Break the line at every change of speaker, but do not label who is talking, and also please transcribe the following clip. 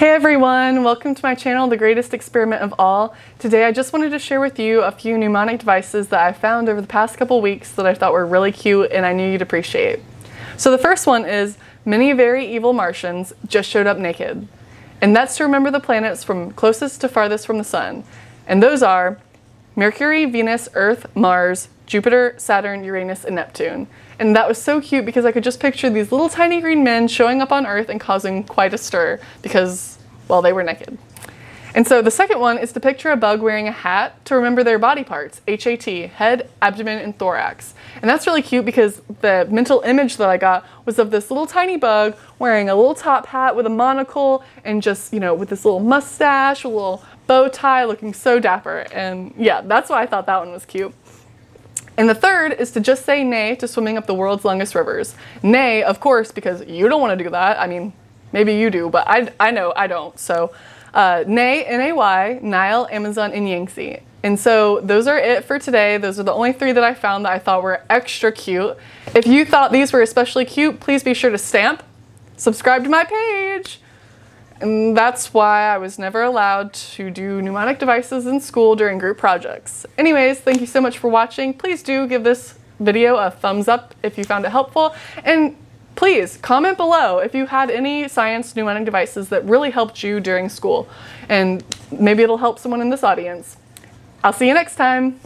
Hey everyone, welcome to my channel, The Greatest Experiment of All. Today I just wanted to share with you a few mnemonic devices that I found over the past couple weeks that I thought were really cute and I knew you'd appreciate. So the first one is, many very evil Martians just showed up naked. And that's to remember the planets from closest to farthest from the sun. And those are Mercury, Venus, Earth, Mars, Jupiter, Saturn, Uranus, and Neptune. And that was so cute because I could just picture these little tiny green men showing up on Earth and causing quite a stir because, well, they were naked. And so the second one is to picture a bug wearing a hat to remember their body parts, HAT, head, abdomen, and thorax. And that's really cute because the mental image that I got was of this little tiny bug wearing a little top hat with a monocle and just, you know, with this little mustache, a little bow tie, looking so dapper. And yeah, that's why I thought that one was cute. And the third is to just say nay to swimming up the world's longest rivers. Nay, of course, because you don't want to do that. I mean, maybe you do, but I, I know I don't. So, uh, nay, N-A-Y, Nile, Amazon, and Yangtze. And so those are it for today. Those are the only three that I found that I thought were extra cute. If you thought these were especially cute, please be sure to stamp, subscribe to my page, and that's why I was never allowed to do mnemonic devices in school during group projects. Anyways, thank you so much for watching. Please do give this video a thumbs up if you found it helpful. And please comment below if you had any science mnemonic devices that really helped you during school. And maybe it'll help someone in this audience. I'll see you next time.